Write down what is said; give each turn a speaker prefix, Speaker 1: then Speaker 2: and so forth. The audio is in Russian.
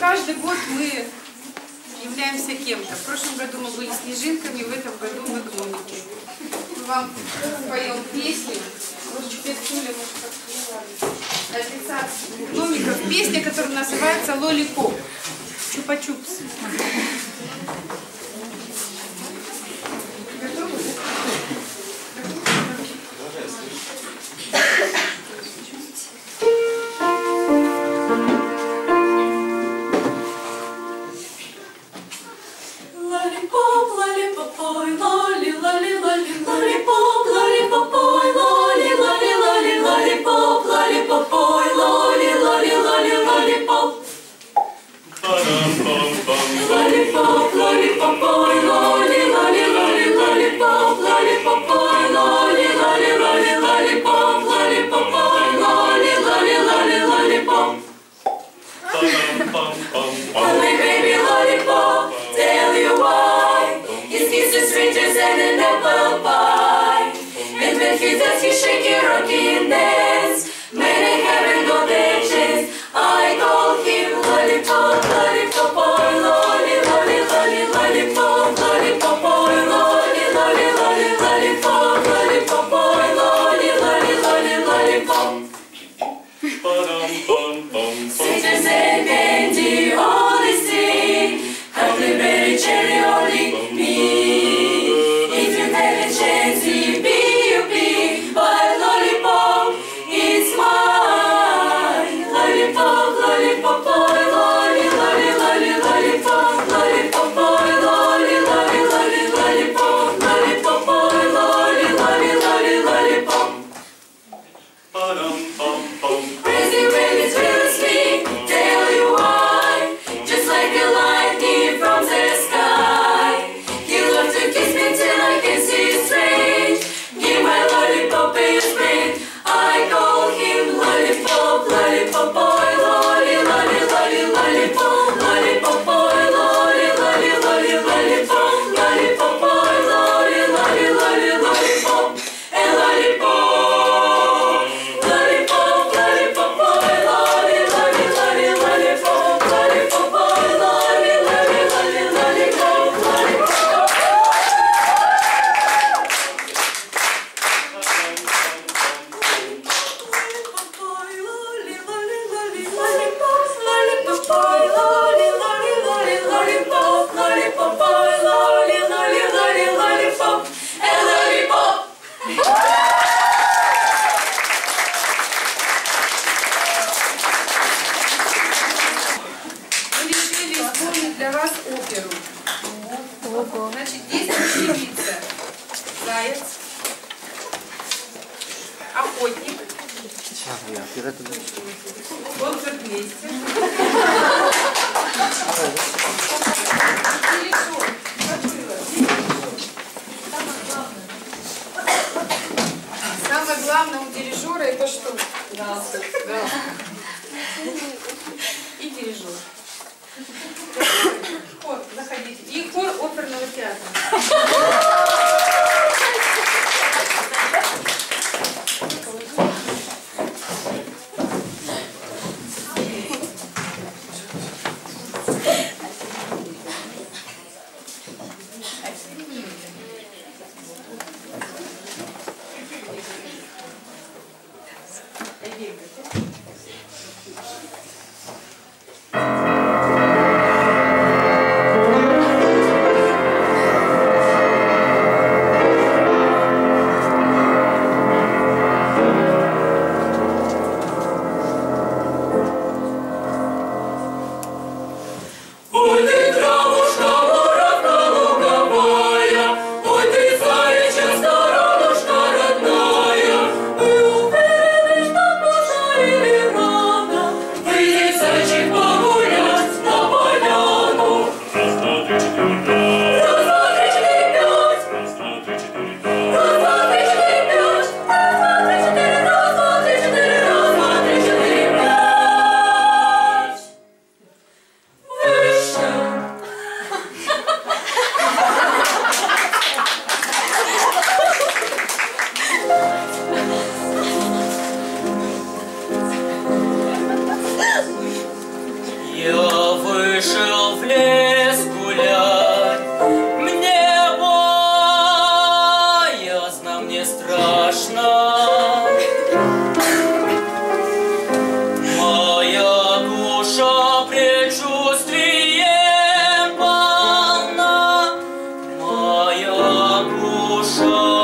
Speaker 1: каждый год мы являемся кем-то. В прошлом году мы были снежинками, в этом году мы гномики. Мы вам поем песни. Может, Петкуля, может, как гномиков. Песня, которая называется «Лоликоп». Чупа-чупс.
Speaker 2: Lollipop. Sister, say, Bendy, all
Speaker 1: is seen. Happy для вас оперу. Ого. Значит, здесь лица. Заяц. Охотник. Концерт вместе. Oh.